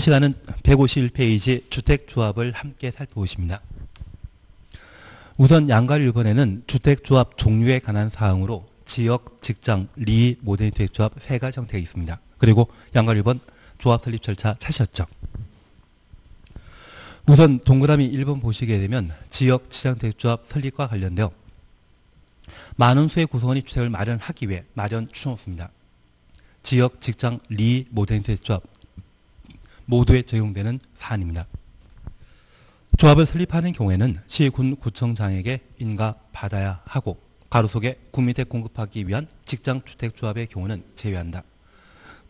시간은 151페이지 주택조합을 함께 살펴보십니다. 우선 양가를 1번에는 주택조합 종류에 관한 사항으로 지역, 직장, 리, 모델 주택조합 세 가지 형태가 있습니다. 그리고 양가를 1번 조합 설립 절차 찾으셨죠? 우선 동그라미 1번 보시게 되면 지역, 지장 주택조합 설립과 관련되어 많은 수의 구성원이 주택을 마련하기 위해 마련 추천했습니다. 지역, 직장, 리, 모델 주택조합 모두에 적용되는 사안입니다. 조합을 설립하는 경우에는 시군 구청장에게 인가받아야 하고 가로 속에 국민택 공급하기 위한 직장주택조합의 경우는 제외한다.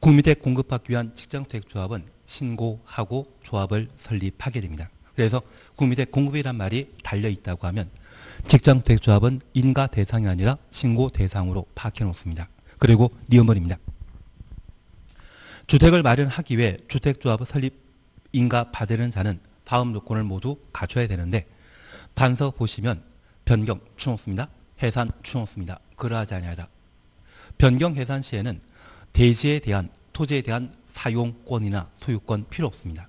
국민택 공급하기 위한 직장주택조합은 신고하고 조합을 설립하게 됩니다. 그래서 국민택 공급이란 말이 달려 있다고 하면 직장주택조합은 인가 대상이 아니라 신고 대상으로 파악해 놓습니다. 그리고 리어머입니다 주택을 마련하기 위해 주택조합을 설립 인가 받는 자는 다음 요건을 모두 갖춰야 되는데 단서 보시면 변경 추놓습니다. 해산 추놓습니다. 그러하지 아니하다. 변경 해산 시에는 대지에 대한 토지에 대한 사용권이나 소유권 필요 없습니다.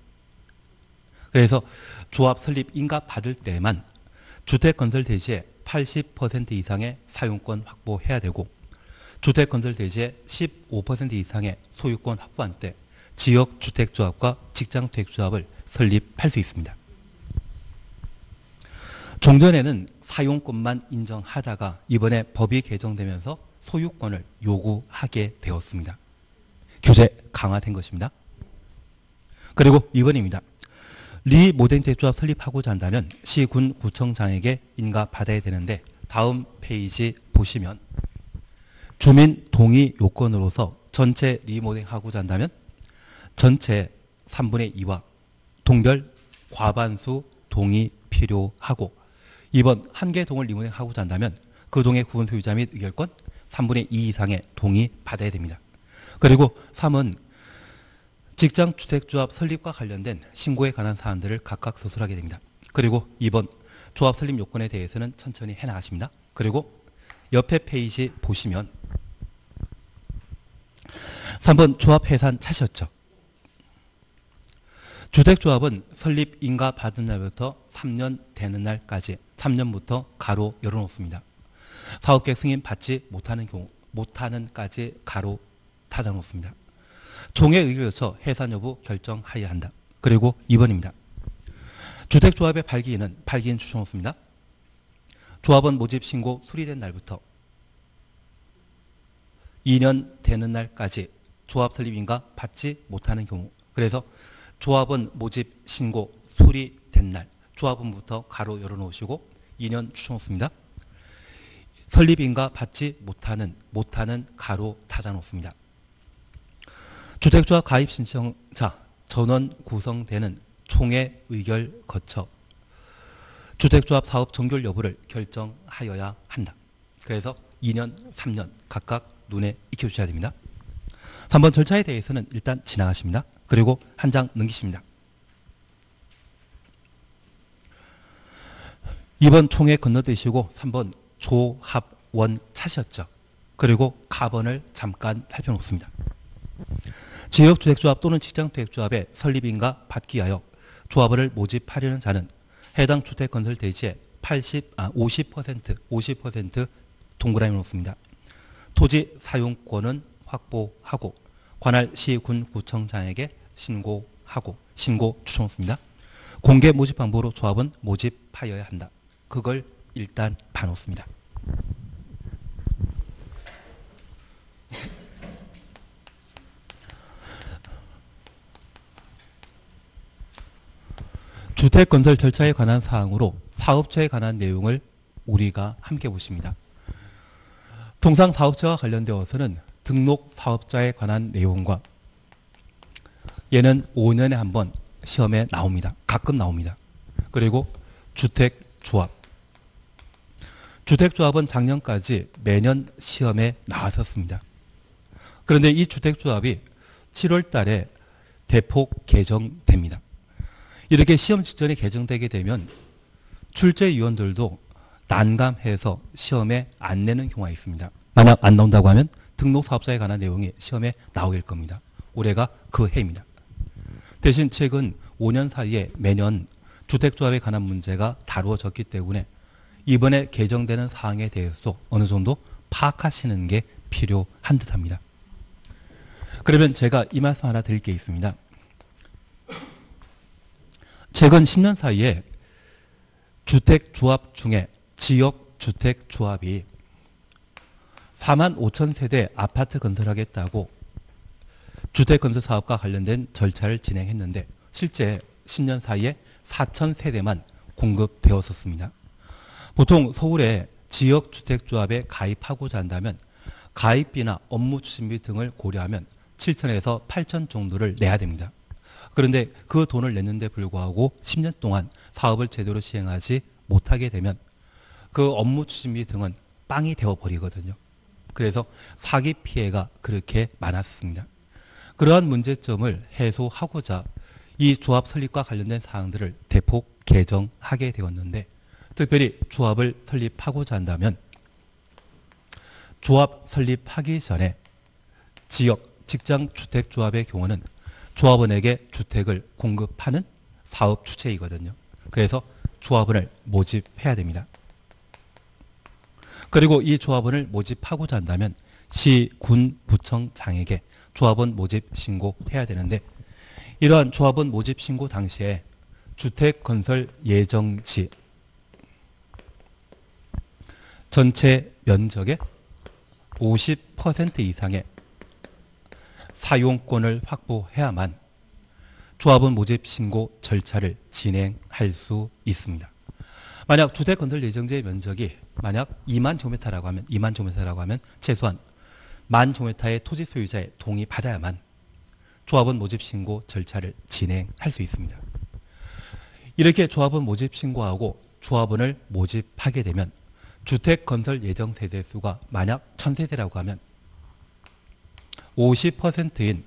그래서 조합 설립 인가 받을 때만 주택 건설 대지의 80% 이상의 사용권 확보해야 되고 주택 건설 대지의 15% 이상의 소유권 확보한 때 지역 주택조합과 직장 주택조합을 설립할 수 있습니다. 종전에는 사용권만 인정하다가 이번에 법이 개정되면서 소유권을 요구하게 되었습니다. 규제 강화된 것입니다. 그리고 2번입니다. 리모델링 주택조합 설립하고자 한다면 시군 구청장에게 인가 받아야 되는데 다음 페이지 보시면 주민 동의 요건으로서 전체 리모델하고자 한다면 전체 3분의 2와 동별 과반수 동의 필요하고 2번 한 개 동을 리모델하고자 한다면 그 동의 구분 소유자 및 의결권 3분의 2 이상의 동의 받아야 됩니다. 그리고 3은 직장 주택조합 설립과 관련된 신고에 관한 사안들을 각각 서술하게 됩니다. 그리고 2번 조합 설립 요건에 대해서는 천천히 해나가십니다. 그리고 옆에 페이지 보시면 3번 조합 해산 차셨죠. 주택조합은 설립 인가 받은 날부터 3년 되는 날까지 3년부터 가로 열어놓습니다. 사업계획 승인 받지 못하는 경우 못하는까지 가로 닫아놓습니다. 종의 의결 거쳐 해산 여부 결정하여야 한다. 그리고 2번입니다. 주택조합의 발기인은 발기인 추천없습니다. 조합원 모집 신고 수리된 날부터 2년 되는 날까지 조합 설립인가 받지 못하는 경우 그래서 조합원 모집 신고 수리된 날 조합원부터 가로 열어놓으시고 2년 추천없습니다. 설립인가 받지 못하는 못하는 가로 닫아놓습니다. 주택조합 가입 신청자 전원 구성되는 총회 의결 거쳐 주택조합 사업 종결 여부를 결정하여야 한다. 그래서 2년, 3년 각각 눈에 익혀주셔야 됩니다. 3번 절차에 대해서는 일단 지나가십니다. 그리고 한 장 넘기십니다. 2번 총회 건너뛰시고 3번 조합원 차셨죠. 그리고 가번을 잠깐 살펴놓습니다. 지역주택조합 또는 직장주택조합의 설립인가 받기 위하여 조합원을 모집하려는 자는 해당 주택 건설 대지의 80, 아, 50%, 50% 동그라미 놓습니다. 토지 사용권은 확보하고 관할 시군 구청장에게 신고하고 신고 추천습니다. 공개 모집 방법으로 조합은 모집하여야 한다. 그걸 일단 봐놓습니다. 주택 건설 절차에 관한 사항으로 사업처에 관한 내용을 우리가 함께 보십니다. 통상 사업자와 관련되어서는 등록 사업자에 관한 내용과 얘는 5년에 한 번 시험에 나옵니다. 가끔 나옵니다. 그리고 주택조합. 주택조합은 작년까지 매년 시험에 나왔었습니다. 그런데 이 주택조합이 7월 달에 대폭 개정됩니다. 이렇게 시험 직전에 개정되게 되면 출제위원들도 난감해서 시험에 안 내는 경우가 있습니다. 만약 안 나온다고 하면 등록 사업자에 관한 내용이 시험에 나오길 겁니다. 올해가 그 해입니다. 대신 최근 5년 사이에 매년 주택조합에 관한 문제가 다루어졌기 때문에 이번에 개정되는 사항에 대해서 어느 정도 파악하시는 게 필요한 듯합니다. 그러면 제가 이 말씀 하나 드릴 게 있습니다. 최근 10년 사이에 주택조합 중에 지역주택조합이 4만 5천 세대 아파트 건설하겠다고 주택 건설 사업과 관련된 절차를 진행했는데 실제 10년 사이에 4천 세대만 공급되었었습니다. 보통 서울의 지역 주택조합에 가입하고자 한다면 가입비나 업무 추진비 등을 고려하면 7천에서 8천 정도를 내야 됩니다. 그런데 그 돈을 냈는데 불구하고 10년 동안 사업을 제대로 시행하지 못하게 되면 그 업무 추진비 등은 빵이 되어 버리거든요. 그래서 사기 피해가 그렇게 많았습니다. 그러한 문제점을 해소하고자 이 조합 설립과 관련된 사항들을 대폭 개정하게 되었는데 특별히 조합을 설립하고자 한다면 조합 설립하기 전에 지역 직장 주택 조합의 경우는 조합원에게 주택을 공급하는 사업 주체이거든요. 그래서 조합원을 모집해야 됩니다. 그리고 이 조합원을 모집하고자 한다면 시, 군, 부청장에게 조합원 모집 신고해야 되는데 이러한 조합원 모집 신고 당시에 주택 건설 예정지 전체 면적의 50% 이상의 사용권을 확보해야만 조합원 모집 신고 절차를 진행할 수 있습니다. 만약 주택 건설 예정지의 면적이 만약 2만 제곱미터라고 하면 2만 제곱미터라고 하면 최소한 만 제곱미터의 토지 소유자의 동의 받아야만 조합원 모집 신고 절차를 진행할 수 있습니다. 이렇게 조합원 모집 신고하고 조합원을 모집하게 되면 주택 건설 예정 세대 수가 만약 1000세대라고 하면 50%인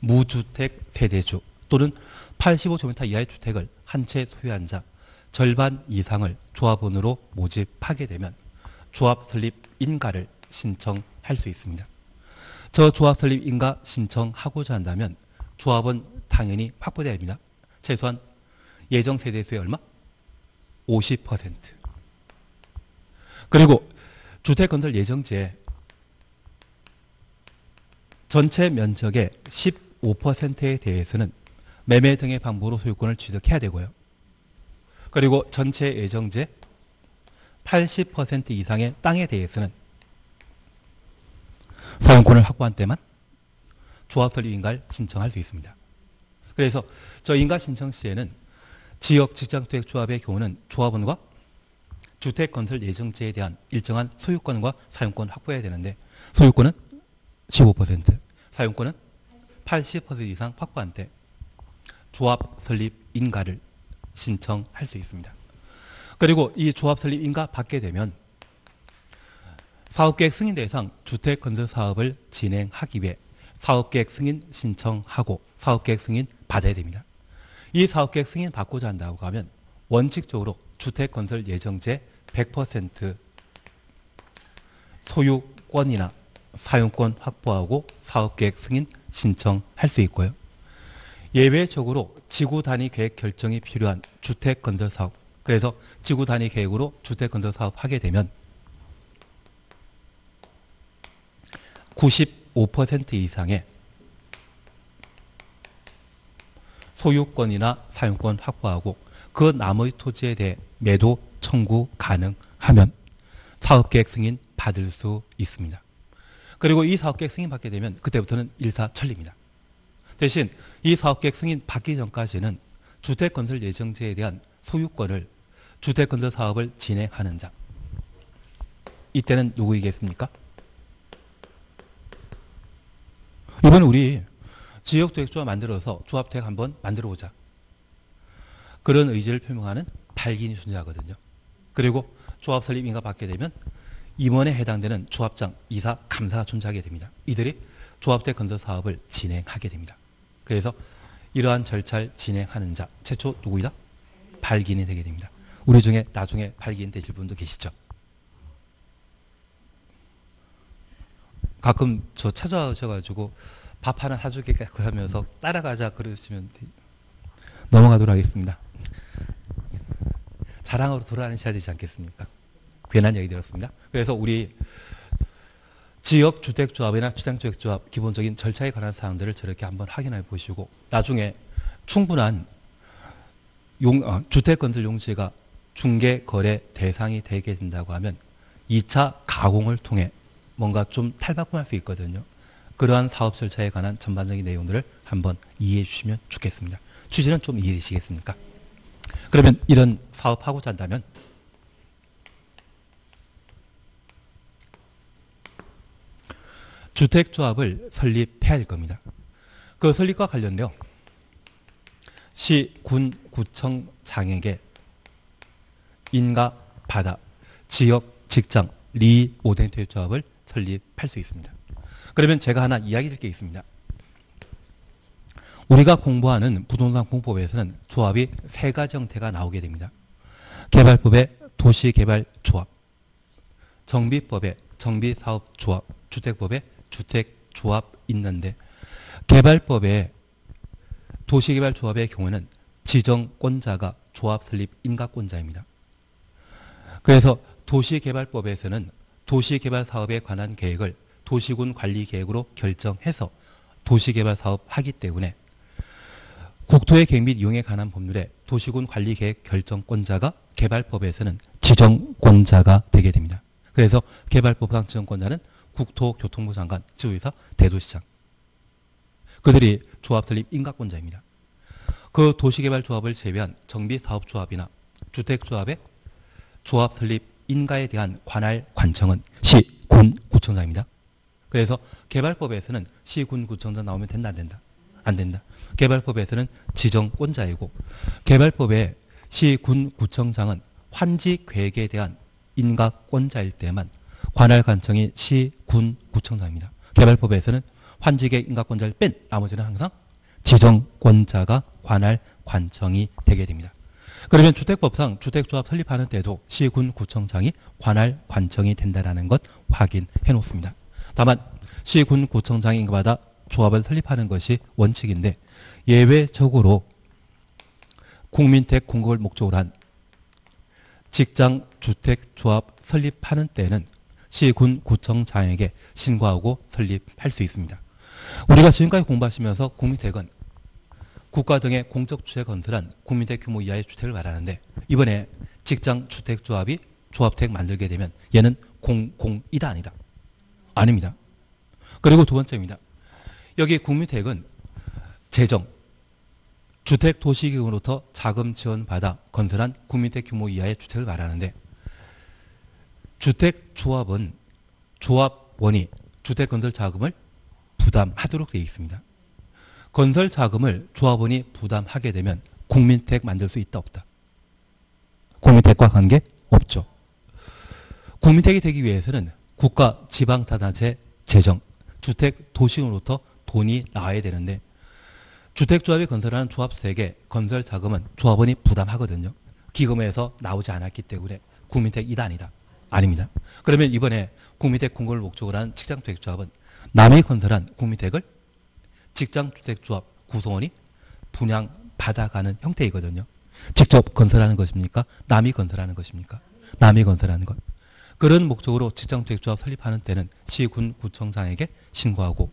무주택 세대주 또는 85제곱미터 이하의 주택을 한 채 소유한 자 절반 이상을 조합원으로 모집하게 되면 조합 설립 인가를 신청할 수 있습니다. 저 조합 설립 인가 신청하고자 한다면 조합은 당연히 확보돼야 됩니다. 최소한 예정 세대수의 얼마? 50%. 그리고 주택 건설 예정지에 전체 면적의 15%에 대해서는 매매 등의 방법으로 소유권을 취득해야 되고요. 그리고 전체 예정제 80% 이상의 땅에 대해서는 사용권을 확보한 때만 조합 설립 인가를 신청할 수 있습니다. 그래서 저 인가 신청 시에는 지역 직장주택 조합의 경우는 조합원과 주택 건설 예정지에 대한 일정한 소유권과 사용권 확보해야 되는데 소유권은 15%, 사용권은 80% 이상 확보한 때 조합 설립 인가를 신청할 수 있습니다. 그리고 이 조합 설립 인가 받게 되면 사업계획 승인 대상 주택 건설 사업을 진행하기 위해 사업계획 승인 신청하고 사업계획 승인 받아야 됩니다. 이 사업계획 승인 받고자 한다고 하면 원칙적으로 주택 건설 예정제 100% 소유권이나 사용권 확보하고 사업계획 승인 신청할 수 있고요. 예외적으로 지구 단위 계획 결정이 필요한 주택 건설 사업. 그래서 지구 단위 계획으로 주택 건설 사업 하게 되면 95% 이상의 소유권이나 사용권 확보하고 그 나머지 토지에 대해 매도 청구 가능하면 사업계획 승인 받을 수 있습니다. 그리고 이 사업계획 승인 받게 되면 그때부터는 일사천리입니다. 대신 이 사업계획 승인 받기 전까지는 주택건설 예정지에 대한 소유권을 주택건설 사업을 진행하는 자 이때는 누구이겠습니까? 이번 우리 지역주택조합 만들어서 조합택 한번 만들어 보자. 그런 의지를 표명하는 발기인이 존재하거든요. 그리고 조합 설립 인가 받게 되면 임원에 해당되는 조합장, 이사, 감사가 존재하게 됩니다. 이들이 조합택 건설 사업을 진행하게 됩니다. 그래서 이러한 절차를 진행하는 자 최초 누구이다? 발기인이 되게 됩니다. 우리 중에 나중에 발기인 되실 분도 계시죠? 가끔 저 찾아오셔가지고 밥 하나 사주겠다 하면서 따라가자 그러시면 넘어가도록 하겠습니다. 자랑으로 돌아다니셔야 되지 않겠습니까? 괜한 얘기 들었습니다. 그래서 우리 지역 주택 조합이나 주택 주택 조합 기본적인 절차에 관한 사항들을 저렇게 한번 확인해 보시고 나중에 충분한 용, 어, 주택 건설 용지가 중개 거래 대상이 되게 된다고 하면 2차 가공을 통해 뭔가 좀 탈바꿈할 수 있거든요. 그러한 사업 절차에 관한 전반적인 내용들을 한번 이해해 주시면 좋겠습니다. 취지는 좀 이해되시겠습니까? 그러면 이런 사업하고자 한다면 주택조합을 설립해야 할 겁니다. 그 설립과 관련되어 시, 군, 구청, 장에게 인가, 바다, 지역, 직장, 리, 오덴트 조합을 설립할 수 있습니다. 그러면 제가 하나 이야기 드릴 게 있습니다. 우리가 공부하는 부동산 공법에서는 조합이 세 가지 형태가 나오게 됩니다. 개발법의 도시개발조합, 정비법의 정비사업조합, 주택법의 주택조합 있는데 개발법의 도시개발조합의 경우는 지정권자가 조합 설립 인가권자입니다. 그래서 도시개발법에서는 도시개발 사업에 관한 계획을 도시군 관리 계획으로 결정해서 도시개발 사업 하기 때문에 국토의 계획 및 이용에 관한 법률에 도시군 관리 계획 결정권자가 개발법에서는 지정권자가 되게 됩니다. 그래서 개발법상 지정권자는 국토교통부 장관, 지도의사, 대도시장. 그들이 조합 설립 인가권자입니다. 그 도시개발조합을 제외한 정비사업조합이나 주택조합의 조합 설립 인가에 대한 관할 관청은 시, 군, 구청장입니다. 그래서 개발법에서는 시, 군, 구청장 나오면 된다, 안 된다? 안 된다. 개발법에서는 지정권자이고 개발법의 시, 군, 구청장은 환지 계획에 대한 인가권자일 때만 관할 관청이 시, 군, 구청장입니다. 개발법에서는 환지계 인가권자를 뺀 나머지는 항상 지정권자가 관할 관청이 되게 됩니다. 그러면 주택법상 주택조합 설립하는 때도 시, 군, 구청장이 관할 관청이 된다는 것 확인해 놓습니다. 다만 시, 군, 구청장이 인가받아 조합을 설립하는 것이 원칙인데 예외적으로 국민택 공급을 목적으로 한 직장 주택 조합 설립하는 때는 시, 군, 구청장에게 신고하고 설립할 수 있습니다. 우리가 지금까지 공부하시면서 국민택은 국가 등의 공적 주택 건설한 국민택 규모 이하의 주택을 말하는데 이번에 직장 주택 조합이 조합택 만들게 되면 얘는 공공이다 아니다. 아닙니다. 그리고 두 번째입니다. 여기 국민택은 재정, 주택 도시기금으로부터 자금 지원받아 건설한 국민택 규모 이하의 주택을 말하는데 주택조합은 조합원이 주택건설 자금을 부담하도록 되어 있습니다. 건설 자금을 조합원이 부담하게 되면 국민택 만들 수 있다 없다. 국민택과 관계 없죠. 국민택이 되기 위해서는 국가 지방자단체 재정, 주택 도시금으로부터 돈이 나와야 되는데 주택조합이 건설하는 조합세계 건설 자금은 조합원이 부담하거든요. 기금에서 나오지 않았기 때문에 국민택 이다 아니다. 아닙니다. 그러면 이번에 국민택 공급을 목적으로 한 직장주택조합은 남이 건설한 국민택을 직장주택조합 구성원이 분양 받아가는 형태이거든요. 직접 건설하는 것입니까? 남이 건설하는 것입니까? 남이 건설하는 것. 그런 목적으로 직장주택조합 설립하는 때는 시군 구청장에게 신고하고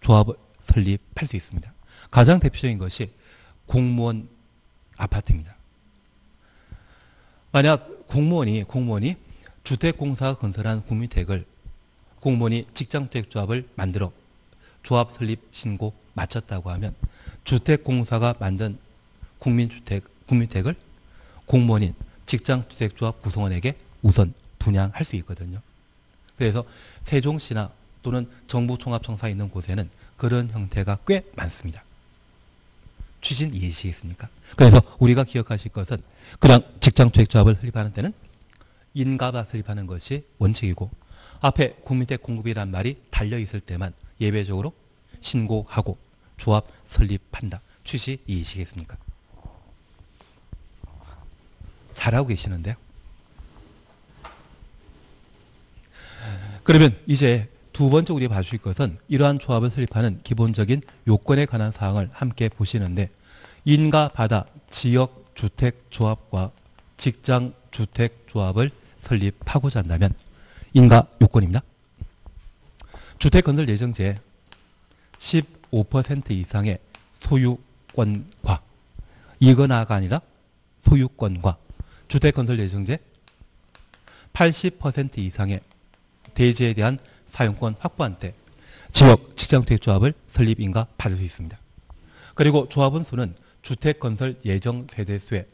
조합을 설립할 수 있습니다. 가장 대표적인 것이 공무원 아파트입니다. 만약 공무원이 공무원이 주택공사가 건설한 국민택을 공무원이 직장주택조합을 만들어 조합 설립 신고 마쳤다고 하면 주택공사가 만든 국민주택 국민택을 공무원인 직장주택조합 구성원에게 우선 분양할 수 있거든요. 그래서 세종시나 또는 정부종합청사 있는 곳에는 그런 형태가 꽤 많습니다. 취진 이해시겠습니까? 그래서 우리가 기억하실 것은 그냥 직장주택조합을 설립하는 때는 인가바 설립하는 것이 원칙이고 앞에 국민택 공급이란 말이 달려 있을 때만 예외적으로 신고하고 조합 설립한다. 취지 이해시겠습니까? 잘하고 계시는데요. 그러면 이제 두두 번째 우리 봐주실 것은 이러한 조합을 설립하는 기본적인 요건에 관한 사항을 함께 보시는데 인가 바다 지역 주택 조합과 직장 주택 조합을 설립하고자 한다면 인가 요건입니다. 주택 건설 예정지에 15% 이상의 소유권과 이거나가 아니라 소유권과 주택 건설 예정지에 80% 이상의 대지에 대한 사용권 확보한 때 지역 직장주택조합을 설립 인가 받을 수 있습니다. 그리고 조합원 수는 주택 건설 예정 세대 수의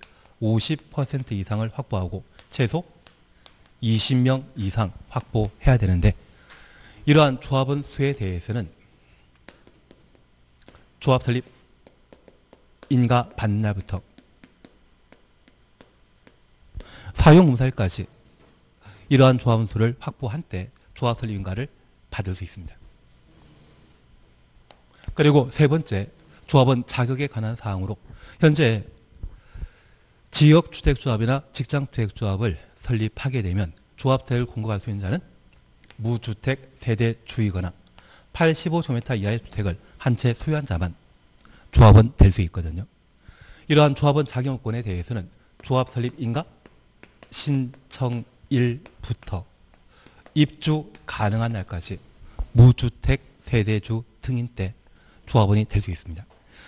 50% 이상을 확보하고 최소 20명 이상 확보해야 되는데 이러한 조합원 수에 대해서는 조합 설립 인가 받는 날부터 사용 무사일까지 이러한 조합원 수를 확보한 때 조합 설립 인가를 받을 수 있습니다. 그리고 세 번째 조합원 자격에 관한 사항으로 현재 지역주택조합이나 직장주택조합을 설립하게 되면 조합대를 공급할 수 있는 자는 무주택 세대 주이거나 85제곱미터 이하의 주택을 한 채 소유한 자만 조합원 될 수 있거든요. 이러한 조합원 자격권에 대해서는 조합 설립 인가 신청일부터 입주 가능한 날까지 무주택 세대주 등인 때 조합원이 될 수 있습니다.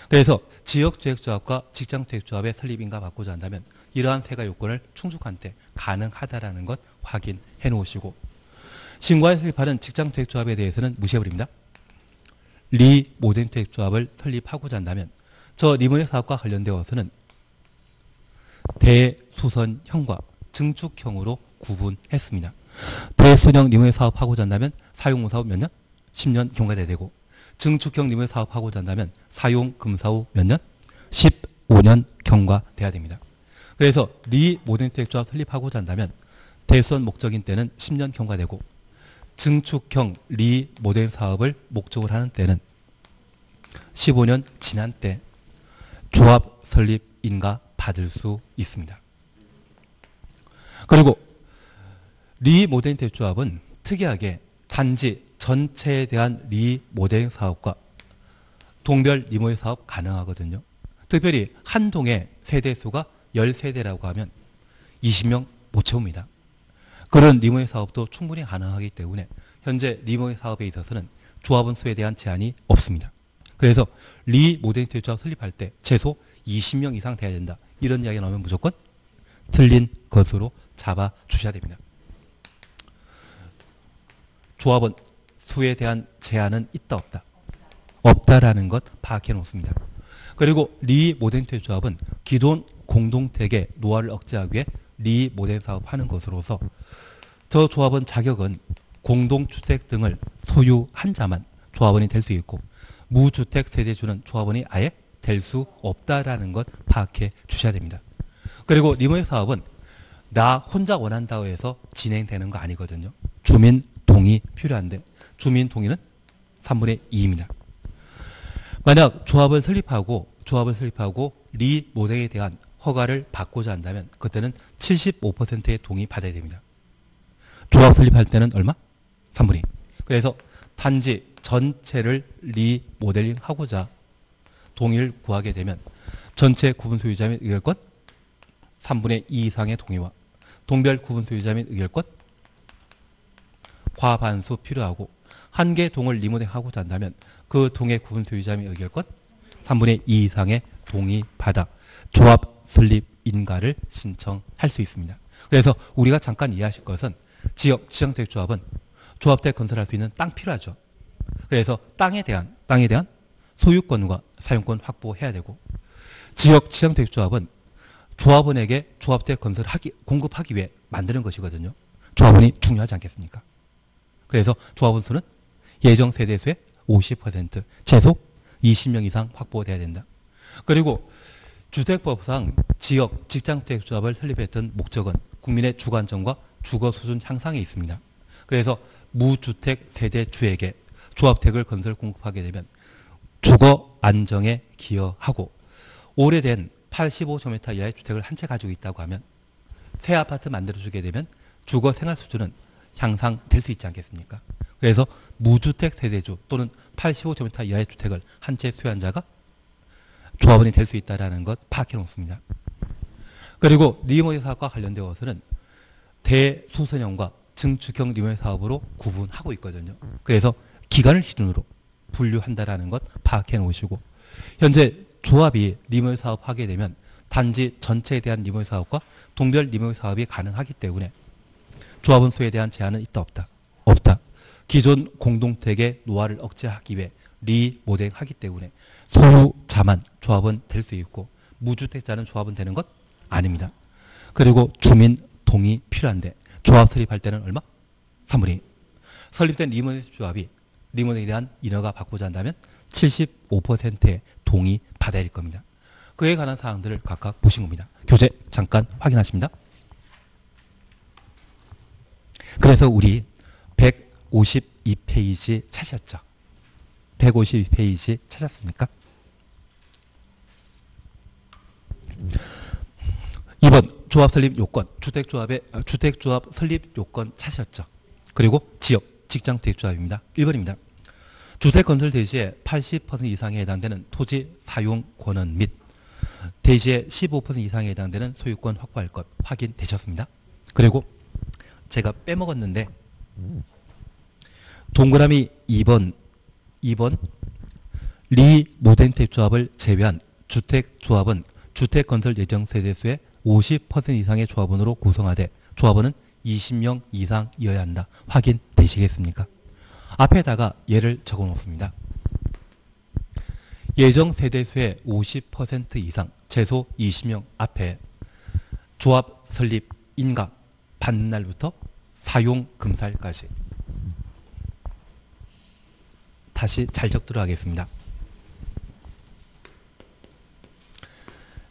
그래서 지역주택조합과 직장주택조합의 설립인가 받고자 한다면 이러한 세가 요건을 충족한 때 가능하다라는 것 확인해 놓으시고 신고에 설립하는 직장주택조합에 대해서는 무시해버립니다. 리모델링주택조합을 설립하고자 한다면 저 리모델링 사업과 관련되어서는 대수선형과 증축형으로 구분했습니다. 대수선형 리모델링 사업하고자 한다면 사용검사 후 몇 년? 10년 경과돼야 되고 증축형 리모델 사업하고자 한다면 사용검사 후 몇 년? 15년 경과돼야 됩니다. 그래서 리모델링주택조합 설립하고자 한다면 대수선 목적인 때는 10년 경과되고 증축형 리모델링 사업을 목적으로 하는 때는 15년 지난 때 조합 설립 인가 받을 수 있습니다. 그리고 리모델링 주택조합은 특이하게 단지 전체에 대한 리모델링 사업과 동별 리모델링 사업 가능하거든요. 특별히 한 동의 세대수가 10세대라고 하면 20명 못 채웁니다. 그런 리모델 사업도 충분히 가능하기 때문에 현재 리모델 사업에 있어서는 조합원 수에 대한 제한이 없습니다. 그래서 리 모델 조합 설립할 때 최소 20명 이상 돼야 된다. 이런 이야기 나오면 무조건 틀린 것으로 잡아 주셔야 됩니다. 조합원 수에 대한 제한은 있다 없다. 없다라는 것 파악해 놓습니다. 그리고 리모델링 조합은 기존 공동주택의 노화를 억제하기 위해 리모델링 사업하는 것으로서 저 조합원 자격은 공동주택 등을 소유한 자만 조합원이 될 수 있고 무주택 세대주는 조합원이 아예 될 수 없다라는 것 파악해 주셔야 됩니다. 그리고 리모델링 사업은 나 혼자 원한다고 해서 진행되는 거 아니거든요. 주민 동의 필요한데 주민 동의는 3분의 2입니다. 만약 조합을 설립하고 조합을 설립하고 리 모델에 대한 허가를 받고자 한다면 그때는 75%의 동의 받아야 됩니다. 조합 설립할 때는 얼마? 3분의 2. 그래서 단지 전체를 리 모델링 하고자 동의를 구하게 되면 전체 구분 소유자 및 의결권 3분의 2 이상의 동의와 동별 구분 소유자 및 의결권 과반수 필요하고 한 개 동을 리모델 하고자 한다면 그 동의 구분 소유자 및 의결권 3분의 2 이상의 동의 받아 조합 설립 인가를 신청할 수 있습니다. 그래서 우리가 잠깐 이해하실 것은 지역 지정택 조합은 조합대 건설할 수 있는 땅 필요하죠. 그래서 땅에 대한 땅에 대한 소유권과 사용권 확보해야 되고 지역 지정택 조합은 조합원에게 조합대 건설하기 공급하기 위해 만드는 것이거든요. 조합원이 중요하지 않겠습니까? 그래서 조합원 수는 예정 세대수의 50% 최소 20명 이상 확보돼야 된다. 그리고 주택법상 지역 직장주택 조합을 설립했던 목적은 국민의 주거 안정과 주거 수준 향상에 있습니다. 그래서 무주택 세대주에게 조합택을 건설 공급하게 되면 주거 안정에 기여하고 오래된 85제곱미터 이하의 주택을 한 채 가지고 있다고 하면 새 아파트 만들어주게 되면 주거 생활 수준은 향상될 수 있지 않겠습니까? 그래서 무주택 세대주 또는 85제곱미터 이하의 주택을 한 채 소유한 자가 조합원이 될 수 있다는 것 파악해 놓습니다. 그리고 리모델 사업과 관련되어서는 대수선형과 증축형 리모델 사업으로 구분하고 있거든요. 그래서 기간을 기준으로 분류한다라는 것 파악해 놓으시고 현재 조합이 리모델 사업 하게 되면 단지 전체에 대한 리모델 사업과 동별 리모델 사업이 가능하기 때문에 조합원 수에 대한 제한은 있다 없다 없다. 기존 공동택의 노화를 억제하기 위해 리모델하기 때문에 소유자만 조합은 될 수 있고 무주택자는 조합은 되는 것 아닙니다. 그리고 주민 동의 필요한데 조합 설립할 때는 얼마? 3분의 설립된 리모델 조합이 리모델에 대한 인허가 받고자 한다면 75%의 동의 받아야 할 겁니다. 그에 관한 사항들을 각각 보신 겁니다. 교재 잠깐 확인하십니다. 그래서 우리 152페이지 찾으셨죠? 152페이지 찾았습니까? 2번 조합 설립 요건, 주택조합의 어, 주택조합 설립 요건 찾으셨죠? 그리고 지역, 직장 주택조합입니다. 1번입니다. 주택 건설 대지의 80% 이상에 해당되는 토지 사용 권한 및 대지의 15% 이상에 해당되는 소유권 확보할 것 확인되셨습니다. 그리고 제가 빼먹었는데 동그라미 2번 2번 리 모덴텍 조합을 제외한 주택 조합은 주택 건설 예정 세대 수의 50% 이상의 조합원으로 구성하되 조합원은 20명 이상이어야 한다. 확인되시겠습니까? 앞에다가 예를 적어 놓습니다. 예정 세대 수의 50% 이상 최소 20명 앞에 조합 설립 인가 받는 날부터 사용 금살까지 다시 잘 적도록 하겠습니다.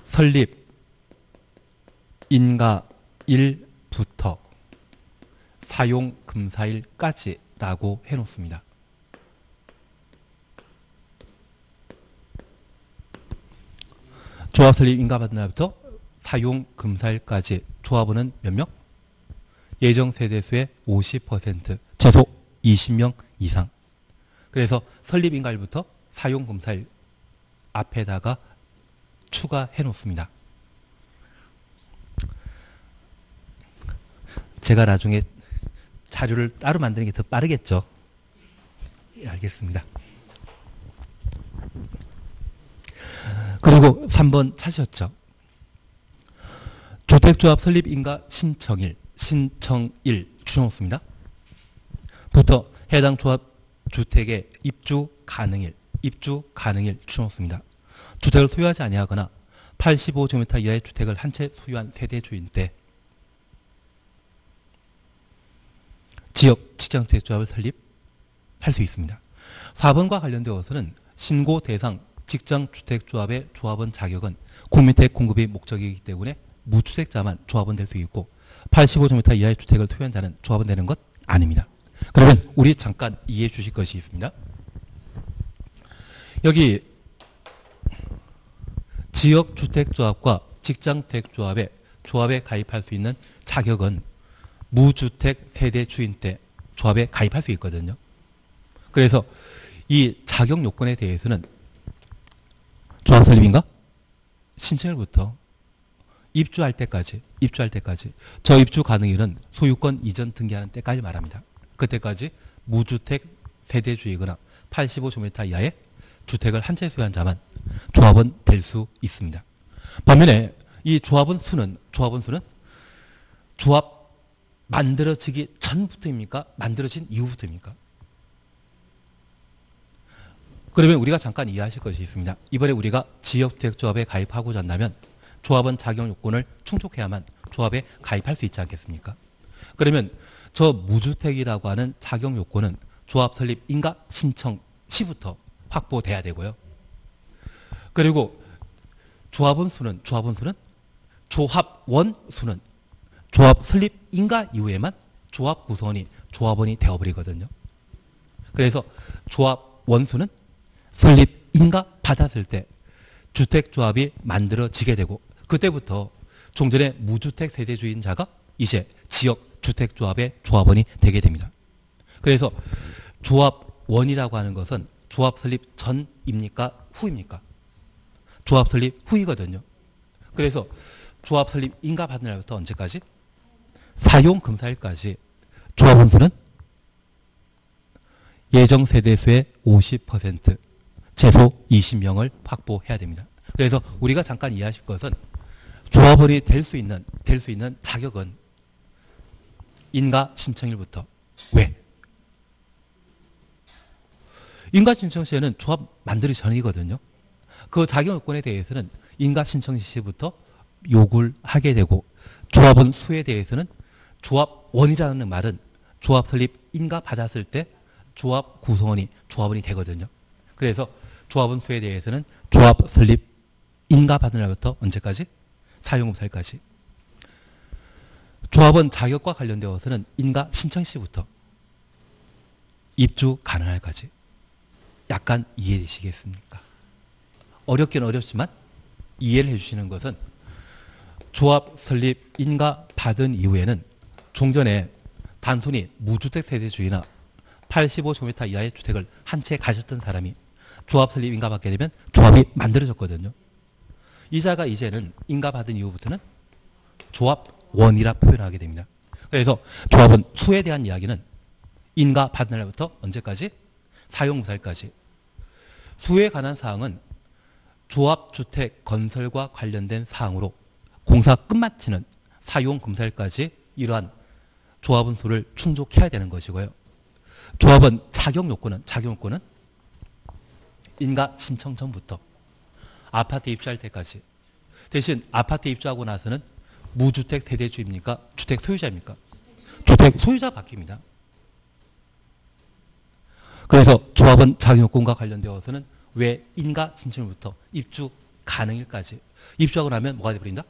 설립 인가 1부터 사용 금사일까지 라고 해놓습니다. 조합 설립 인가 받은 날부터 사용 금사일까지 조합원은 몇 명? 예정 세대수의 50% 최소 20명 이상. 그래서 설립 인가일부터 사용 금사일 앞에다가 추가해 놓습니다. 제가 나중에 자료를 따로 만드는 게 더 빠르겠죠. 예, 알겠습니다. 그리고 3번 찾으셨죠. 주택조합 설립 인가 신청일, 신청일 주놓습니다. 부터 해당 조합 주택의 입주 가능일, 입주 가능일 주놓습니다. 주택을 소유하지 아니하거나 85제곱미터 이하의 주택을 한 채 소유한 세대 주인 때 지역 직장주택 조합을 설립할 수 있습니다. 4번과 관련되어서는 신고 대상 직장주택조합의 조합원 자격은 국민택 공급이 목적이기 때문에 무주택자만 조합원 될 수 있고 85제곱미터 이하의 주택을 소유한 자는 조합원 되는 것 아닙니다. 그러면 우리 잠깐 이해해 주실 것이 있습니다. 여기 지역주택조합과 직장주택조합의 조합에 가입할 수 있는 자격은 무주택 세대 주인 때 조합에 가입할 수 있거든요. 그래서 이 자격 요건에 대해서는 조합 설립인가? 신청일부터 입주할 때까지, 입주할 때까지 저입주 가능일은 소유권 이전 등기하는 때까지 말합니다. 그때까지 무주택 세대주이거나 85제곱미터 이하의 주택을 한 채 소유한 자만 조합원 될 수 있습니다. 반면에 이 조합원 수는 조합원 수는 조합 만들어지기 전부터입니까? 만들어진 이후부터입니까? 그러면 우리가 잠깐 이해하실 것이 있습니다. 이번에 우리가 지역주택조합에 가입하고자 한다면 조합원 자격 요건을 충족해야만 조합에 가입할 수 있지 않겠습니까? 그러면 저 무주택이라고 하는 자격 요건은 조합 설립 인가 신청 시부터 확보돼야 되고요. 그리고 조합원 수는 조합원 수는 조합원 수는 조합 설립 인가 이후에만 조합 구성원이 조합원이 되어버리거든요. 그래서 조합 원수는 설립 인가 받았을 때 주택조합이 만들어지게 되고 그때부터 종전의 무주택 세대주인자가 이제 지역 주택조합의 조합원이 되게 됩니다. 그래서 조합원이라고 하는 것은 조합 설립 전입니까? 후입니까? 조합 설립 후이거든요. 그래서 조합 설립 인가 받는 날부터 언제까지? 사용 금사일까지 조합원 수는 예정 세대수의 50% 최소 20명을 확보해야 됩니다. 그래서 우리가 잠깐 이해하실 것은 조합원이 될 수 있는 될 수 있는 자격은 인가 신청일부터 왜? 인가 신청 시에는 조합 만들기 전이거든요. 그 자격 요건에 대해서는 인가 신청 시부터 요구를 하게 되고 조합원 수에 대해서는 조합원이라는 말은 조합 설립 인가 받았을 때 조합 구성원이 조합원이 되거든요. 그래서 조합원 수에 대해서는 조합 설립 인가 받은 날부터 언제까지? 사용금살까지. 조합원 자격과 관련되어서는 인가 신청 시부터 입주 가능할까지. 약간 이해되시겠습니까? 어렵긴 어렵지만 이해를 해주시는 것은 조합 설립 인가 받은 이후에는 종전에 단순히 무주택 세대주의나 85제곱미터 이하의 주택을 한 채 가졌던 사람이 조합 설립 인가 받게 되면 조합이 만들어졌거든요. 이자가 이제는 인가 받은 이후부터는 조합원이라 표현하게 됩니다. 그래서 조합은 수에 대한 이야기는 인가 받은 날부터 언제까지? 사용무살까지. 수에 관한 사항은 조합주택 건설과 관련된 사항으로 공사 끝마치는 사용검사일까지 이러한 조합원 수를 충족해야 되는 것이고요. 조합원 자격 요건은 자격 요건은 인가 신청 전부터 아파트 입주할 때까지 대신 아파트 입주하고 나서는 무주택 세대주입니까? 주택 소유자입니까? 주택 소유자 바뀝니다. 그래서 조합원 자격 요건과 관련되어서는 왜 인가 신청부터 입주 가능일까지 입주하고 나면 뭐가 되버린다?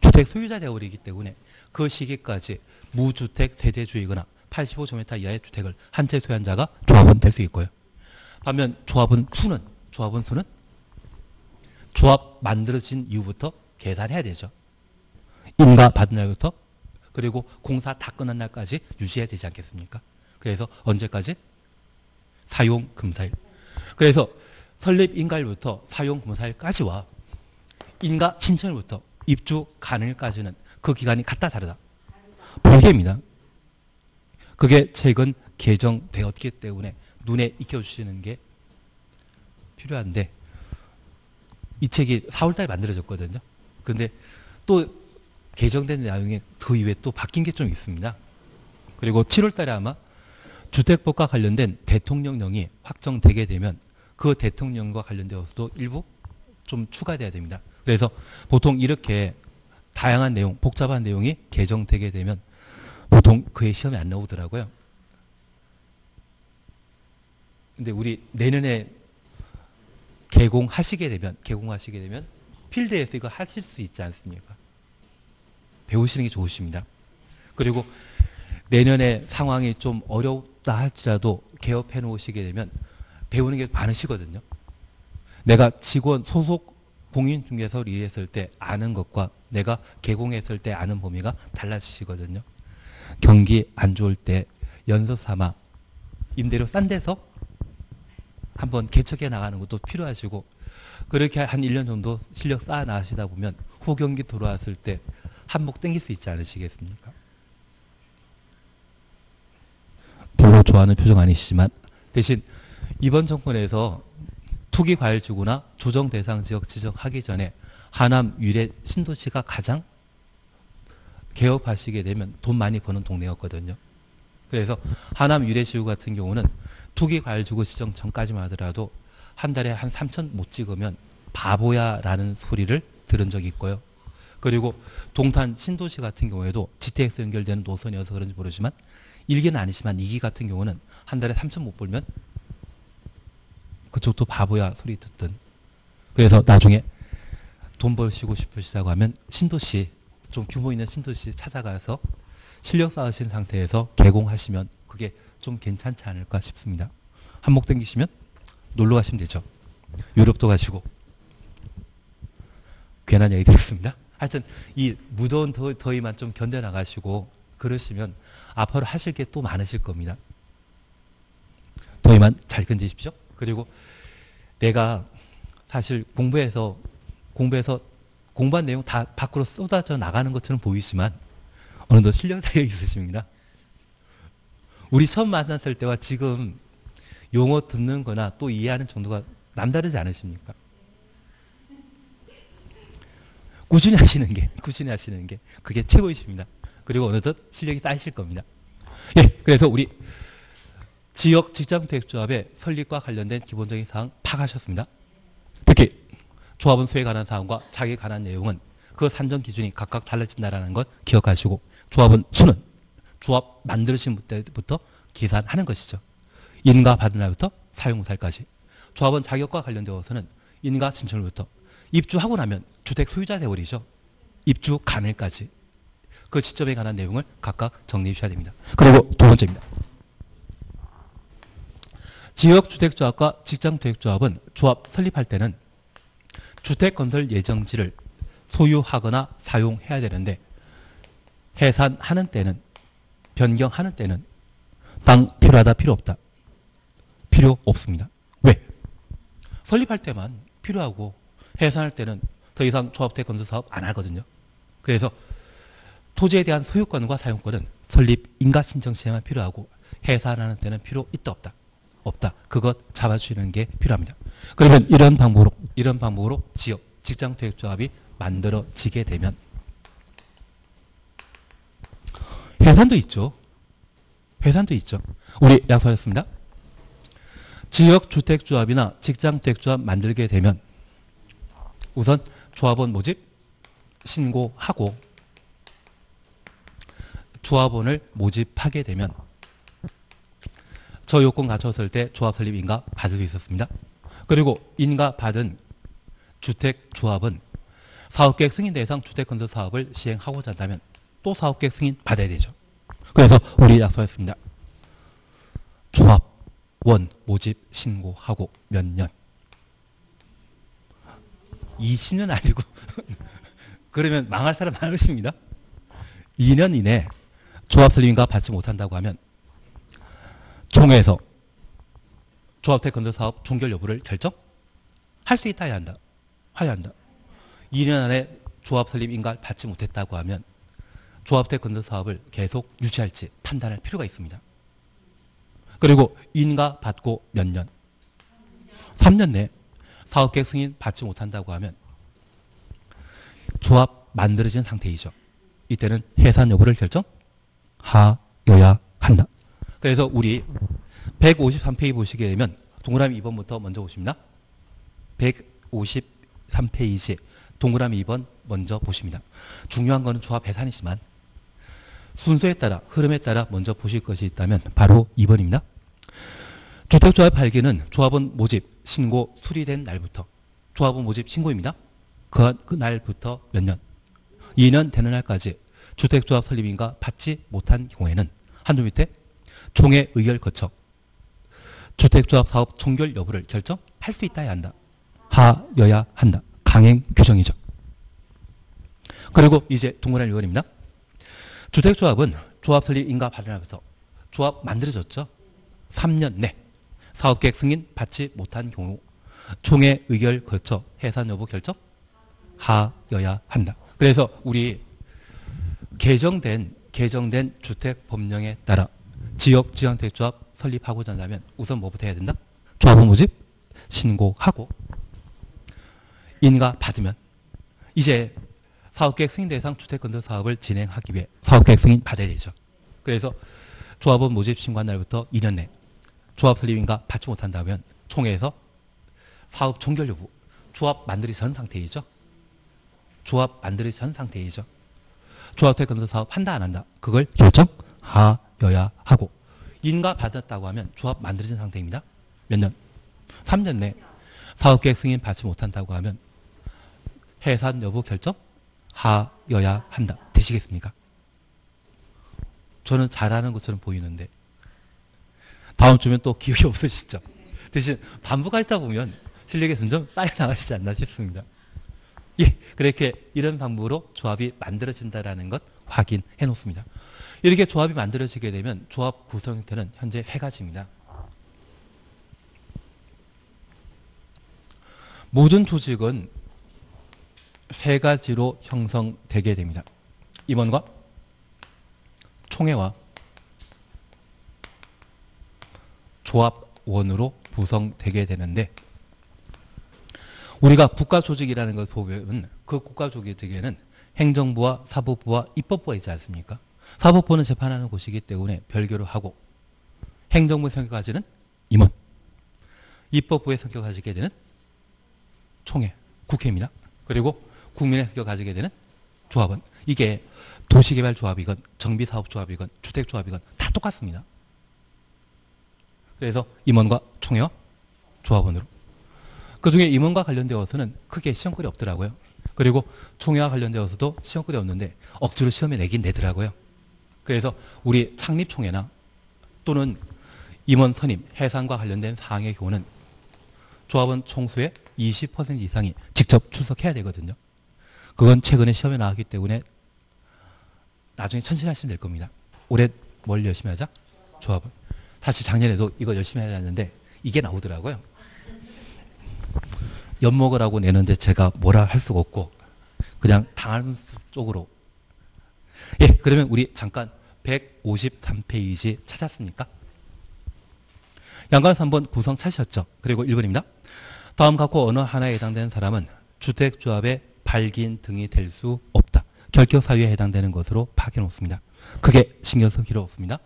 주택 소유자 되어버리기 때문에 그 시기까지 무주택 세대주이거나 85제곱미터 이하의 주택을 한 채 소유한 자가 조합원 될 수 있고요. 반면 조합원 수는 조합원 수는 조합 만들어진 이후부터 계산해야 되죠. 인가 받은 날부터 그리고 공사 다 끝난 날까지 유지해야 되지 않겠습니까? 그래서 언제까지? 사용 금사일. 그래서 설립 인가일부터 사용 금사일까지와 인가 신청일부터 입주 가능일까지는 그 기간이 같다 다르다. 별개입니다. 그게 최근 개정되었기 때문에 눈에 익혀주시는 게 필요한데 이 책이 4월달에 만들어졌거든요. 근데 또 개정된 내용에 그 이후에 또 바뀐 게 좀 있습니다. 그리고 7월달에 아마 주택법과 관련된 대통령령이 확정되게 되면 그 대통령과 관련되어서도 일부 좀 추가돼야 됩니다. 그래서 보통 이렇게 다양한 내용, 복잡한 내용이 개정되게 되면 보통 그의 시험에 안 나오더라고요. 근데 우리 내년에 개공하시게 되면 개공하시게 되면 필드에서 이거 하실 수 있지 않습니까? 배우시는 게 좋으십니다. 그리고 내년에 상황이 좀 어렵다 할지라도 개업해 놓으시게 되면 배우는 게 많으시거든요. 내가 직원 소속 공인중개사를 일했을 때 아는 것과 내가 개공했을 때 아는 범위가 달라지시거든요. 경기 안 좋을 때 연습 삼아 임대료 싼 데서 한번 개척해 나가는 것도 필요하시고 그렇게 한 1년 정도 실력 쌓아 나가시다 보면 후경기 돌아왔을 때 한몫 땡길 수 있지 않으시겠습니까? 별로 좋아하는 표정 아니시지만 대신 이번 정권에서 투기 과열 지구나 조정 대상 지역 지정하기 전에 하남 유래 신도시가 가장 개업하시게 되면 돈 많이 버는 동네였거든요. 그래서 하남 유래시구 같은 경우는 투기 과열지구 지정 전까지만 하더라도 한 달에 한 3천 못 찍으면 바보야라는 소리를 들은 적이 있고요. 그리고 동탄 신도시 같은 경우에도 GTX 연결되는 노선이어서 그런지 모르지만 1기는 아니지만 2기 같은 경우는 한 달에 3천 못 벌면 그쪽도 바보야 소리 듣던. 그래서 나중에 돈 벌시고 싶으시다고 하면 신도시 좀 규모 있는 신도시 찾아가서 실력 쌓으신 상태에서 개공하시면 그게 좀 괜찮지 않을까 싶습니다. 한몫 땡기시면 놀러 가시면 되죠. 유럽도 가시고 괜한 얘기 드렸습니다. 하여튼 이 무더운 더위, 더위만 좀 견뎌 나가시고 그러시면 앞으로 하실 게 또 많으실 겁니다. 더이만 잘 건지십시오. 그리고 내가 사실 공부해서 공부해서 공부한 내용 다 밖으로 쏟아져 나가는 것처럼 보이지만 어느덧 실력 차이가 있으십니다. 우리 처음 만났을 때와 지금 용어 듣는 거나 또 이해하는 정도가 남다르지 않으십니까? 꾸준히 하시는 게, 꾸준히 하시는 게, 그게 최고이십니다. 그리고 어느덧 실력이 쌓이실 겁니다. 예, 그래서 우리 지역 직장택조합의 설립과 관련된 기본적인 사항 파악하셨습니다. 특히 조합원 수에 관한 사항과 자기에 관한 내용은 그 산정 기준이 각각 달라진다는 것 기억하시고 조합원 수는 조합 만드신 때부터 계산하는 것이죠. 인가 받은 날부터 사용살까지. 조합원 자격과 관련되어서는 인가 신청일부터 입주하고 나면 주택 소유자 되어버리죠. 입주 간일까지. 그 시점에 관한 내용을 각각 정리해 주셔야 됩니다. 그리고 두 번째입니다. 지역주택조합과 직장주택조합은 조합 설립할 때는 주택건설 예정지를 소유하거나 사용해야 되는데 해산하는 때는 변경하는 때는 땅 필요하다 필요 없다 필요 없습니다. 왜? 설립할 때만 필요하고 해산할 때는 더 이상 조합택 건설 사업 안 하거든요. 그래서 토지에 대한 소유권과 사용권은 설립 인가 신청 시에만 필요하고 해산하는 때는 필요 있다 없다 없다 그것 잡아주시는 게 필요합니다. 그러면 이런 방법으로 이런 방법으로 지역 직장 퇴직조합이 만들어지게 되면 해산도 있죠. 해산도 있죠. 우리 약속하셨습니다. 지역주택조합이나 직장주택조합 만들게 되면 우선 조합원 모집 신고하고 조합원을 모집하게 되면 저 요건 갖췄을 때 조합 설립 인가 받을 수 있었습니다. 그리고 인가 받은 주택 조합은 사업계획 승인 대상 주택 건설 사업을 시행하고자 한다면 또 사업계획 승인 받아야 되죠. 그래서 우리 약속했습니다. 조합 원 모집 신고하고 몇 년? 20년 아니고 그러면 망할 사람 많으십니다. 2년 이내 조합 설립인가 받지 못한다고 하면 총회에서 조합택 건설 사업 종결 여부를 결정할 수 있다 해야 한다. 해야 한다. 2년 안에 조합 설립 인가 받지 못했다고 하면 조합택 건설 사업을 계속 유지할지 판단할 필요가 있습니다. 그리고 인가 받고 몇 년? 3년 내 사업계획 승인 받지 못한다고 하면 조합 만들어진 상태이죠. 이때는 해산 여부를 결정하여야 한다. 그래서 우리 153페이지 보시게 되면 동그라미 2번부터 먼저 보십니다. 153페이지 동그라미 2번 먼저 보십니다. 중요한 것은 조합 해산이지만 순서에 따라 흐름에 따라 먼저 보실 것이 있다면 바로 2번입니다. 주택조합 발기는 조합원 모집 신고 수리된 날부터 조합원 모집 신고입니다. 그, 그 날부터 몇 년? 2년 되는 날까지 주택조합 설립인가 받지 못한 경우에는 한줄 밑에 총회 의결 거쳐 주택조합 사업 종결 여부를 결정할 수 있다야 한다. 하여야 한다. 강행 규정이죠. 그리고 이제 동그란 요원입니다. 주택조합은 조합 설립 인가 발행하면서 조합 만들어졌죠. 3년 내 사업계획 승인 받지 못한 경우 총회 의결 거쳐 해산 여부 결정 하여야 한다. 그래서 우리 개정된 개정된 주택 법령에 따라 지역 지원택조합 설립하고자 한다면 우선 뭐부터 해야 된다? 조합원 모집 신고하고 인가 받으면 이제 사업계획 승인 대상 주택건설 사업을 진행하기 위해 사업계획 승인 받아야 되죠. 그래서 조합원 모집 신고한 날부터 2년 내 조합 설립인가 받지 못한다면 총회에서 사업 종결 여부 조합 만들기 전 상태이죠. 조합 만들기 전 상태이죠. 조합 건설 사업 한다 안 한다 그걸 결정하여야 하고 인가 받았다고 하면 조합 만들어진 상태입니다. 몇 년? 3년 내 사업계획 승인 받지 못한다고 하면 해산 여부 결정 하여야 한다. 되시겠습니까? 저는 잘하는 것처럼 보이는데 다음 주면 또 기억이 없으시죠? 대신 반복하다 보면 실력이 점점 쌓여 나가시지 않나 싶습니다. 예, 그렇게 이런 방법으로 조합이 만들어진다라는 것 확인해 놓습니다. 이렇게 조합이 만들어지게 되면 조합 구성 형태는 현재 세 가지입니다. 모든 조직은 세 가지로 형성되게 됩니다. 임원과 총회와 조합원으로 구성되게 되는데 우리가 국가조직이라는 걸 보면 그 국가조직에는 행정부와 사법부와 입법부가 있지 않습니까? 사법부는 재판하는 곳이기 때문에 별개로 하고 행정부의 성격 가지는 임원, 입법부의 성격 가지게 되는 총회, 국회입니다. 그리고 국민의 성격 가지게 되는 조합원. 이게 도시개발 조합이건 정비사업 조합이건 주택 조합이건 다 똑같습니다. 그래서 임원과 총회와 조합원으로. 그 중에 임원과 관련되어서는 크게 시험글이 없더라고요. 그리고 총회와 관련되어서도 시험글이 없는데 억지로 시험에 내긴 내더라고요. 그래서 우리 창립총회나 또는 임원 선임, 해산과 관련된 사항의 경우는 조합원 총수의 20% 이상이 직접 출석해야 되거든요. 그건 최근에 시험에 나왔기 때문에 나중에 천천히 하시면 될 겁니다. 올해 뭘 열심히 하자? 조합은. 사실 작년에도 이거 열심히 하자 했는데 이게 나오더라고요. 엿먹으라고 내는데 제가 뭐라 할 수가 없고 그냥 당하는 쪽으로 예 그러면 우리 잠깐 153페이지 찾았습니까? 양관 3번 구성 찾으셨죠? 그리고 1번입니다. 다음 갖고 어느 하나에 해당되는 사람은 주택조합의 발기인 등이 될 수 없다. 결격 사유에 해당되는 것으로 파악해 놓습니다. 크게 신경 쓸 필요 없습니다.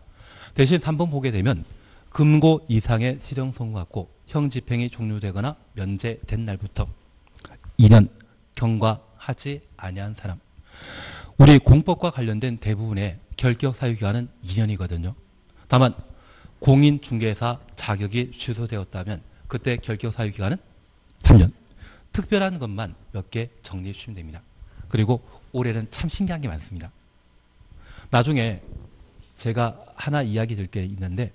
대신 3번 보게 되면 금고 이상의 실형 선고받고 형 집행이 종료되거나 면제된 날부터 2년 경과하지 아니한 사람. 우리 공법과 관련된 대부분의 결격 사유 기간은 2년이거든요. 다만 공인중개사 자격이 취소되었다면 그때 결격 사유 기간은 3년. 특별한 것만 몇 개 정리해 주시면 됩니다. 그리고 올해는 참 신기한 게 많습니다. 나중에 제가 하나 이야기 드릴 게 있는데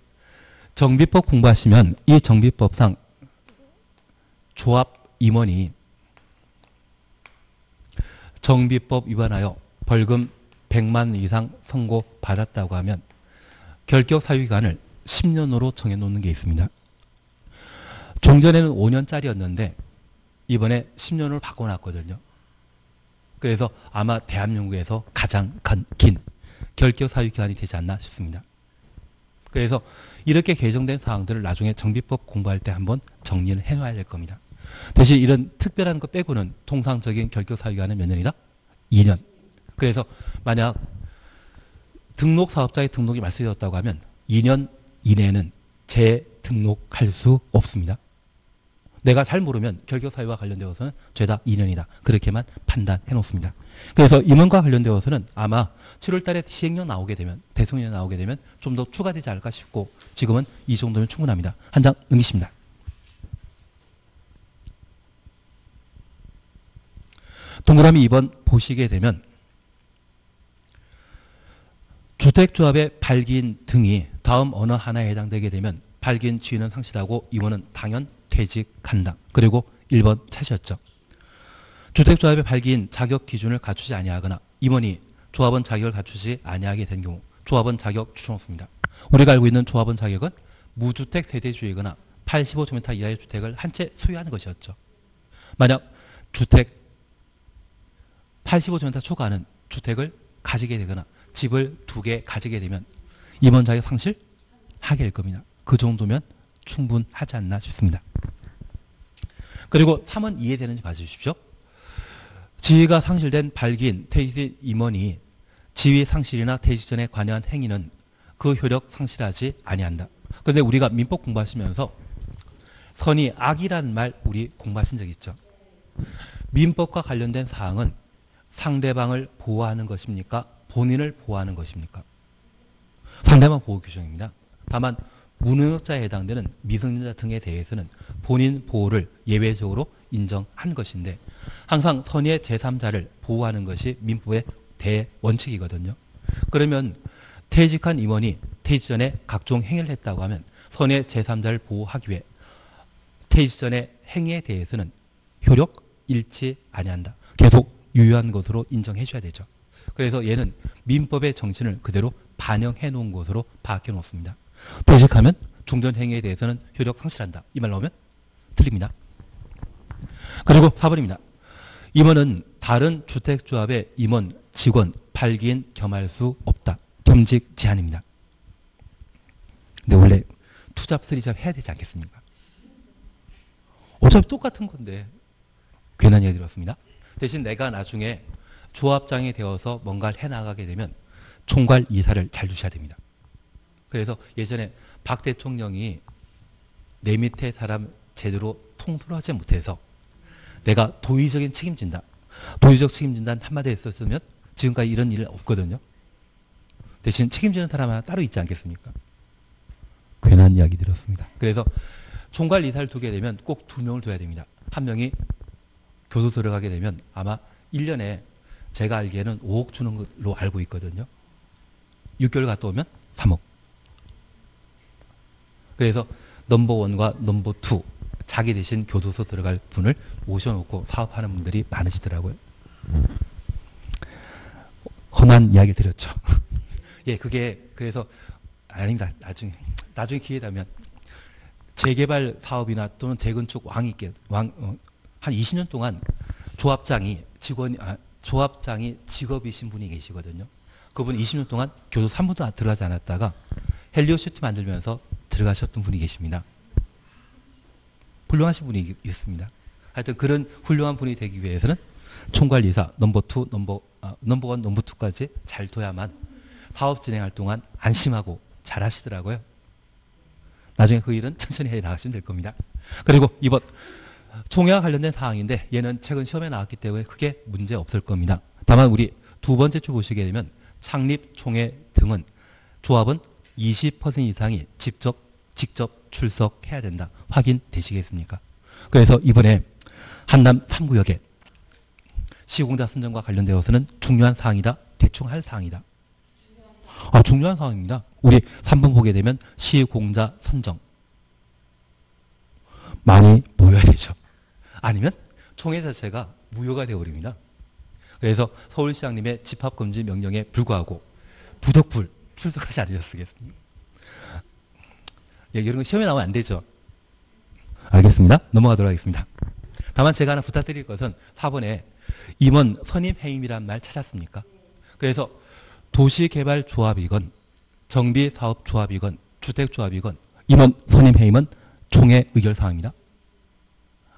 정비법 공부하시면 이 정비법상 조합 임원이 정비법 위반하여 벌금 100만 이상 선고 받았다고 하면 결격 사유기간을 10년으로 정해놓는 게 있습니다. 종전에는 5년짜리였는데 이번에 10년을 바꿔놨거든요. 그래서 아마 대한민국에서 가장 긴 결격 사유 기간이 되지 않나 싶습니다. 그래서 이렇게 개정된 사항들을 나중에 정비법 공부할 때 한번 정리를 해놔야 될 겁니다. 대신 이런 특별한 것 빼고는 통상적인 결격 사유 기간은 몇 년이다? 2년. 그래서 만약 등록 사업자의 등록이 말소되었다고 하면 2년 이내에는 재등록할 수 없습니다. 내가 잘 모르면 결격 사유와 관련되어서는 죄다 2년이다. 그렇게만 판단해 놓습니다. 그래서 임원과 관련되어서는 아마 7월 달에 시행령 나오게 되면 대통령 나오게 되면 좀 더 추가되지 않을까 싶고 지금은 이 정도면 충분합니다. 한 장 넘기십니다. 동그라미 2번 보시게 되면 주택조합의 발기인 등이 다음 어느 하나에 해당되게 되면 발기인 지위는 상실하고 임원은 당연 퇴직한다. 그리고 1번 차시였죠. 주택조합의 발기인 자격 기준을 갖추지 아니하거나 임원이 조합원 자격을 갖추지 아니하게 된 경우 조합원 자격 추천없습니다. 우리가 알고 있는 조합원 자격은 무주택 세대주이거나 85제곱미터 이하의 주택을 한 채 소유하는 것이었죠. 만약 주택 85제곱미터 초과하는 주택을 가지게 되거나 집을 두 개 가지게 되면 임원 자격 상실 하게 될 겁니다. 그 정도면 충분하지 않나 싶습니다. 그리고 3은 이해되는지 봐주십시오. 지위가 상실된 발기인 퇴직 임원이 지위 상실이나 퇴직 전에 관여한 행위는 그 효력 상실하지 아니한다. 그런데 우리가 민법 공부하시면서 선이 악이란 말 우리 공부하신 적 있죠. 민법과 관련된 사항은 상대방을 보호하는 것입니까? 본인을 보호하는 것입니까? 상대방 보호 규정입니다. 다만 무능력자에 해당되는 미성년자 등에 대해서는 본인 보호를 예외적으로 인정한 것인데 항상 선의의 제3자를 보호하는 것이 민법의 대원칙이거든요. 그러면 퇴직한 임원이 퇴직 전에 각종 행위를 했다고 하면 선의 제3자를 보호하기 위해 퇴직 전의 행위에 대해서는 효력 잃지 아니한다. 계속 유효한 것으로 인정해 줘야 되죠. 그래서 얘는 민법의 정신을 그대로 반영해 놓은 것으로 파악해 놓습니다. 도식하면 중전 행위에 대해서는 효력 상실한다. 이 말 나오면 틀립니다. 그리고 4번입니다. 임원은 다른 주택조합의 임원, 직원, 발기인 겸할 수 없다. 겸직 제한입니다. 근데 원래 투잡, 쓰리잡 해야 되지 않겠습니까? 어차피 똑같은 건데 괜한 얘기 들었습니다. 대신 내가 나중에 조합장이 되어서 뭔가를 해나가게 되면 총괄 이사를 잘 두셔야 됩니다. 그래서 예전에 박 대통령이 내 밑에 사람 제대로 통솔 하지 못해서 내가 도의적인 책임진다. 도의적 책임진다는 한마디 했었으면 지금까지 이런 일 없거든요. 대신 책임지는 사람 하나 따로 있지 않겠습니까? 괜한 이야기 들었습니다. 그래서 총괄 이사를 두게 되면 꼭 두 명을 둬야 됩니다. 한 명이 교도소를 가게 되면 아마 1년에 제가 알기에는 5억 주는 걸로 알고 있거든요. 6개월 갔다 오면 3억. 그래서 number one과 number two 자기 대신 교도소 들어갈 분을 모셔놓고 사업하는 분들이 많으시더라고요. 험한 이야기 드렸죠. 예, 그게 그래서 아닙니다. 나중에 나중에 기회 되면 재개발 사업이나 또는 재건축 왕이께 왕, 어, 한 20년 동안 조합장이 직원 아, 조합장이 직업이신 분이 계시거든요. 그분 20년 동안 교도소 3분도 들어가지 않았다가 헬리오시티 만들면서 들어가셨던 분이 계십니다. 훌륭하신 분이 있습니다. 하여튼 그런 훌륭한 분이 되기 위해서는 총괄이사 number two, number 아, number one, number two까지 잘 둬야만 사업 진행할 동안 안심하고 잘 하시더라고요. 나중에 그 일은 천천히 해 나가시면 될 겁니다. 그리고 이번 총회와 관련된 사항인데 얘는 최근 시험에 나왔기 때문에 크게 문제 없을 겁니다. 다만 우리 두 번째 주 보시게 되면 창립 총회 등은 조합은 20% 이상이 직접 직접 출석해야 된다. 확인되시겠습니까? 그래서 이번에 한남 3구역에 시공자 선정과 관련되어서는 중요한 사항이다. 대충 할 사항이다. 아, 중요한 사항입니다. 우리 3번 보게 되면 시공자 선정. 많이 모여야 되죠. 아니면 총회 자체가 무효가 되어버립니다. 그래서 서울시장님의 집합금지 명령에 불구하고 부덕불 출석하지 않으셨겠습니까? 예, 이런 거 시험에 나오면 안 되죠. 알겠습니다. 넘어가도록 하겠습니다. 다만 제가 하나 부탁드릴 것은 4번에 임원 선임 해임이란 말 찾았습니까? 그래서 도시개발조합이건 정비사업조합이건 주택조합이건 임원 선임 해임은 총회 의결 사항입니다.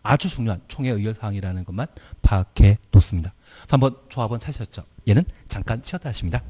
아주 중요한 총회 의결 사항이라는 것만 파악해 놓습니다. 3번 조합원 찾으셨죠? 얘는 잠깐 치웠다 하십니다.